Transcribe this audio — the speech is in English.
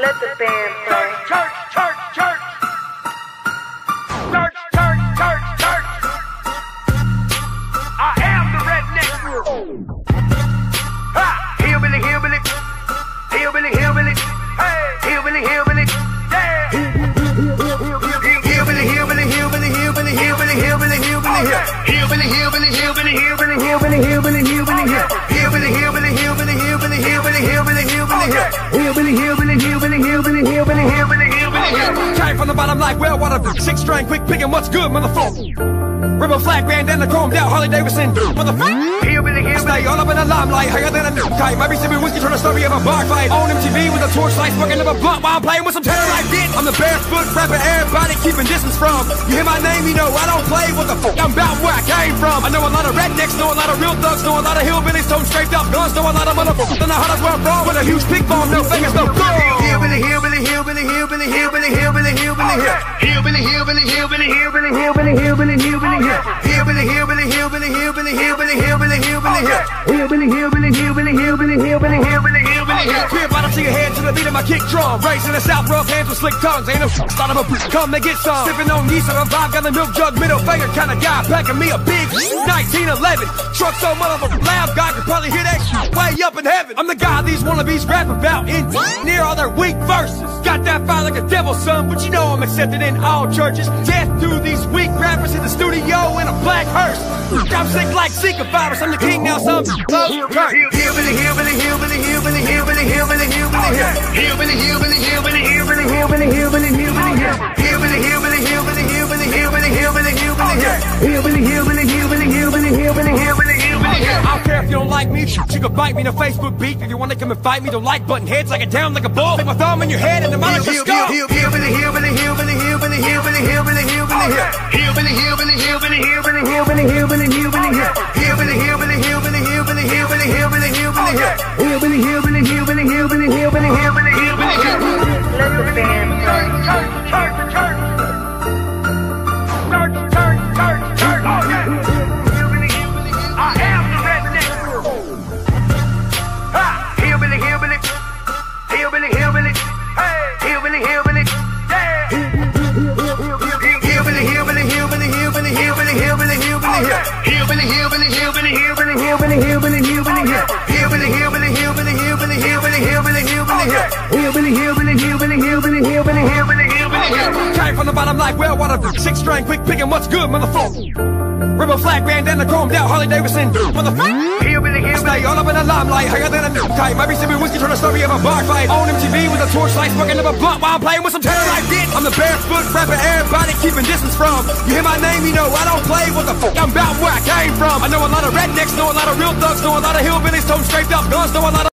Let the band play. Church, church, church. Church, church, church, church. I am the redneck. Ha! Hillbilly, hillbilly. Hillbilly, hillbilly. Hey! Hillbilly, hillbilly. Yeah! Hillbilly, hillbilly, hillbilly, hillbilly, hillbilly, hillbilly, hillbilly, here. Hillbilly, hillbilly, hillbilly, hillbilly, hillbilly, hillbilly, hillbilly, here. Hillbilly, hillbilly, hillbilly, hillbilly, hillbilly, hillbilly, hillbilly, here. Hillbilly, hillbilly, hillbilly, hillbilly, hillbilly, hillbilly, hillbilly, here. Came from the bottom like well water. Six string, quick picking what's good, motherfucker. Rebel flag bandana, chromed out, Harley Davidson, motherfucker. Hillbilly, I hillbilly. stay all up in the limelight, higher than a new kite. Might be sipping whiskey, turn the story of a bar fight. On MTV with a torchlight, smoking up a blunt while I'm playing with some like this. I'm the barefoot rapper, everybody keeping distance from. You hear my name, you know I don't play what the fuck I'm about where I came from. I know a lot of rednecks, know a lot of real thugs, know a lot of hillbillies, toting scraped up guns, know a lot of motherfuckers. Don't know how that's where I'm from. With a huge big bomb, no fingers, no thumb. Hillbilly, hillbilly, hillbilly, hillbilly, hillbilly, hillbilly, hillbilly, here. Hillbilly, hillbilly, hillbilly, hillbilly, hillbilly, hillbilly, hillbilly, here. Hillbilly, hillbilly, hillbilly, hillbilly, hillbilly, hillbilly, hillbilly, here. Clear bottom to your head to the beat of my kick drum. Raising the south, rough hands with slick tongues. Ain't no start of a bitch. Come and get some. Sipping on yeast on a vibe, got a milk jug, middle finger kind of guy. Packing me a big 1911. Truck so motherfucking loud, God could probably hear that way up in heaven. I'm the guy these wannabes rap about in like a devil, son, but you know I'm accepted in all churches. Death to these weak rappers in the studio in a black hearse. I'm sick like Zika virus. I'm the king now, son. Love, Kurt. Hillbilly, hillbilly, hillbilly, hillbilly, hillbilly, hillbilly, hillbilly. Hillbilly, hillbilly, hillbilly, hillbilly, hillbilly, you don't like me, you can bite me in the Facebook beat. If you wanna come and fight me, don't like button heads like a down like a bull. Stick my thumb in your head and the demolish your skull. Hillbilly, hillbilly, hillbilly, hillbilly, hillbilly, hillbilly, hillbilly, here. Hillbilly, hillbilly, hillbilly, hillbilly, hillbilly, hillbilly, hillbilly, here. Hillbilly, hillbilly, hillbilly, hillbilly, hillbilly, hillbilly, hillbilly, here. Hillbilly, hillbilly, hillbilly, hillbilly, hillbilly, hillbilly, hillbilly, hillbilly, hillbilly. Hillbilly, hillbilly, hillbilly, hillbilly, hillbilly, hillbilly, hillbilly, here. Hillbilly, hillbilly, hillbilly, hillbilly, hillbilly, hillbilly, hillbilly, here. Hillbilly, hillbilly, hillbilly, hillbilly, hillbilly, hillbilly, hillbilly, here. Came from the bottom like well water. Six string, quick picking what's good, motherfucker. Rebel flag bandana, chromed out, Harley Davidson, motherfucker. Hillbilly. all up in the limelight, higher than a new kite. Might be sipping whiskey, turn the story of a bar fight. On MTV with a torchlight, smoking up a blunt while I'm playing with some tenor like this. I'm the barefoot rapper, everybody keeping distance from. You hear my name, you know I don't play what the fuck I'm about where I came from. I know a lot of rednecks, know a lot of real thugs, know a lot of hillbillies, toting scraped up guns, know a lot of